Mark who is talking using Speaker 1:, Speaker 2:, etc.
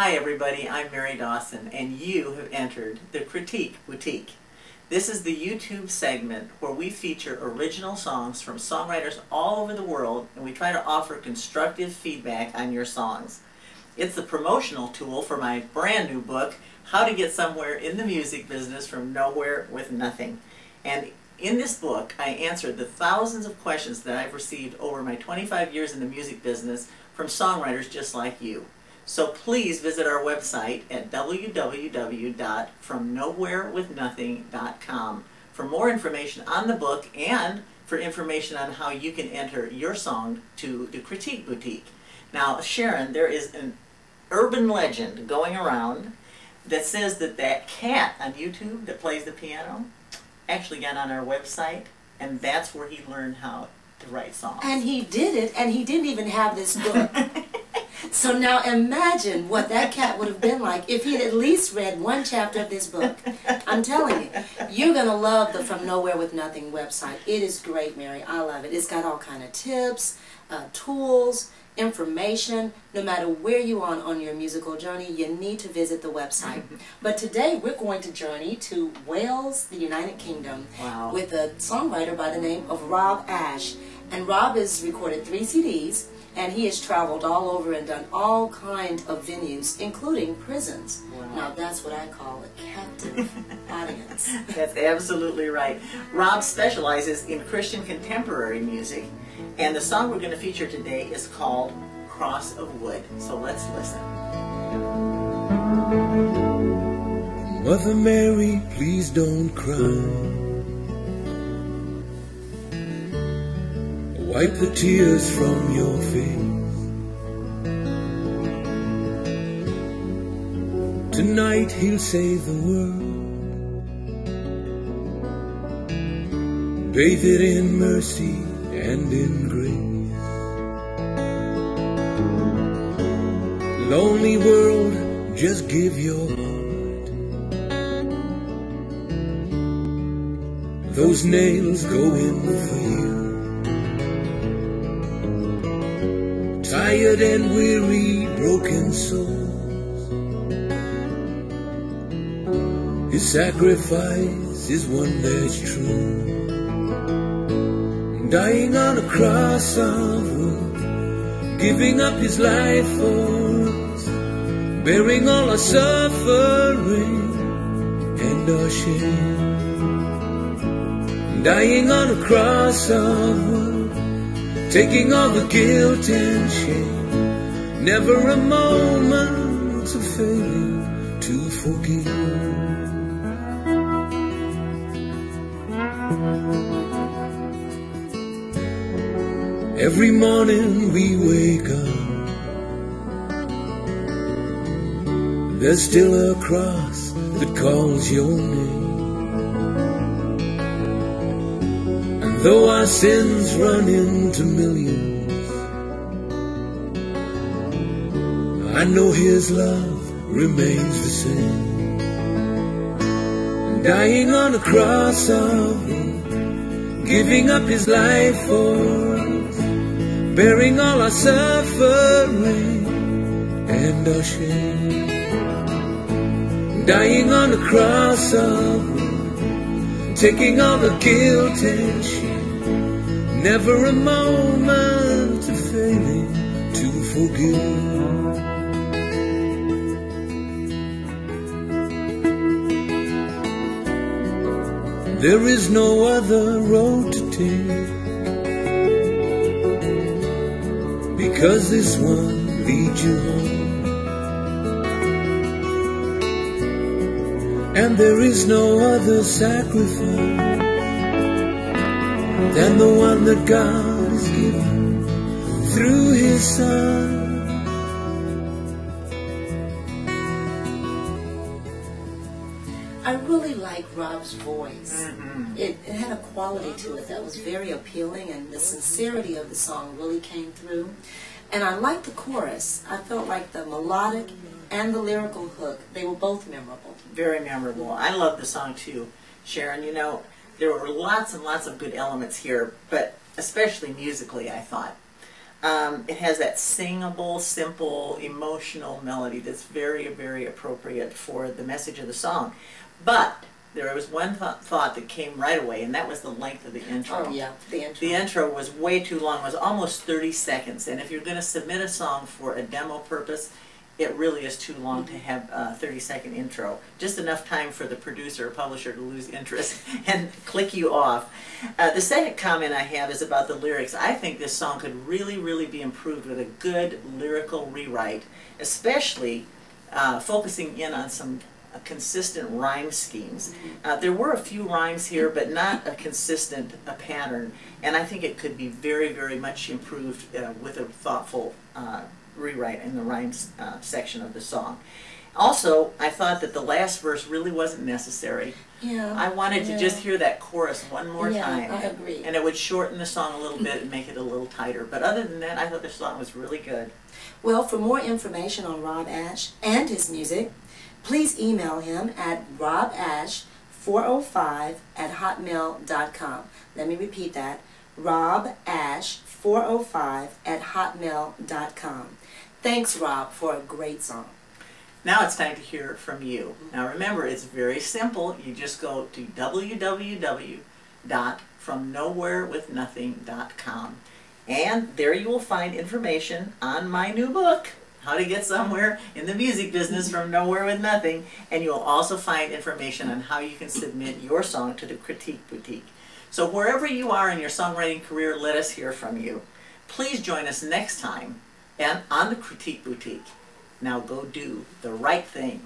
Speaker 1: Hi everybody, I'm Mary Dawson and you have entered the Critique Boutique. This is the YouTube segment where we feature original songs from songwriters all over the world and we try to offer constructive feedback on your songs. It's the promotional tool for my brand new book, How to Get Somewhere in the Music Business from Nowhere with Nothing. And in this book, I answered the thousands of questions that I've received over my 25 years in the music business from songwriters just like you. So please visit our website at www.fromnowherewithnothing.com for more information on the book and for information on how you can enter your song to the Critique Boutique. Now, Sharon, there is an urban legend going around that says that that cat on YouTube that plays the piano actually got on our website, and that's where he learned how to write songs.
Speaker 2: And he did it, and he didn't even have this book. so now imagine what that cat would have been like if he'd at least read one chapter of this book. I'm telling you, you're going to love the From Nowhere With Nothing website. It is great, Mary. I love it. It's got all kind of tips, uh, tools, information. No matter where you are on your musical journey, you need to visit the website. but today we're going to journey to Wales, the United Kingdom,
Speaker 1: wow.
Speaker 2: with a songwriter by the name of Rob Ash. And Rob has recorded three CDs, and he has traveled all over and done all kind of venues, including prisons. Wow. Now that's what I call a captive audience.
Speaker 1: That's absolutely right. Rob specializes in Christian contemporary music, and the song we're going to feature today is called Cross of Wood. So let's listen.
Speaker 3: Mother Mary, please don't cry. Wipe the tears from your face. Tonight he'll save the world. Bathe it in mercy and in grace. Lonely world, just give your heart. Those nails go in for you. Tired and weary, broken souls. His sacrifice is one that's true. Dying on a cross of wood, giving up his life for us, bearing all our suffering and our shame. Dying on a cross of wood taking all the guilt and shame, never a moment of failing to forgive. Every morning we wake up, there's still a cross that calls your name. Though our sins run into millions, I know His love remains the same. Dying on a cross of giving up His life for us, bearing all our suffering and our shame. Dying on the cross of taking all the guilt and shame Never a moment of failing to forgive. There is no other road to take because this one leads you home. And there is no other sacrifice than the one that God has given through His Son.
Speaker 2: I really like Rob's voice. Mm-hmm. It, it, had a quality to it that was very appealing, and the sincerity of the song really came through. And I liked the chorus. I felt like the melodic and the lyrical hook, they were both memorable.
Speaker 1: Very memorable. I love the song too, Sharon. You know, there were lots and lots of good elements here, but especially musically, I thought. Um, it has that singable, simple, emotional melody that's very, very appropriate for the message of the song. But there was one th- thought that came right away, and that was the length of the intro.
Speaker 2: Oh yeah, the intro.
Speaker 1: The intro was way too long, it was almost 30 seconds. And if you're going to submit a song for a demo purpose, it really is too long to have a 30 second intro. Just enough time for the producer or publisher to lose interest and click you off. Uh, the second comment I have is about the lyrics. I think this song could really, really be improved with a good lyrical rewrite, especially uh, focusing in on some uh, consistent rhyme schemes. Uh, there were a few rhymes here, but not a consistent uh, pattern, and I think it could be very, very much improved uh, with a thoughtful uh, rewrite in the rhymes uh, section of the song. Also, I thought that the last verse really wasn't necessary.
Speaker 2: yeah.
Speaker 1: I wanted to just hear that chorus one more
Speaker 2: yeah,
Speaker 1: time.
Speaker 2: I agree.
Speaker 1: And it would shorten the song a little bit and make it a little tighter. But other than that, I thought the song was really good.
Speaker 2: Well, for more information on Rob Ash and his music, please email him at robash405 at hotmail.com. Let me repeat that. Robash405 at hotmail.com. Thanks, Rob, for a great song.
Speaker 1: Now it's time to hear from you. Now remember, it's very simple. You just go to www.fromnowherewithnothing.com and there you will find information on my new book, How to Get Somewhere in the Music Business from Nowhere with Nothing, and you'll also find information on how you can submit your song to the Critique Boutique. So wherever you are in your songwriting career, let us hear from you. Please join us next time and on the Critique Boutique. Now go do the right thing.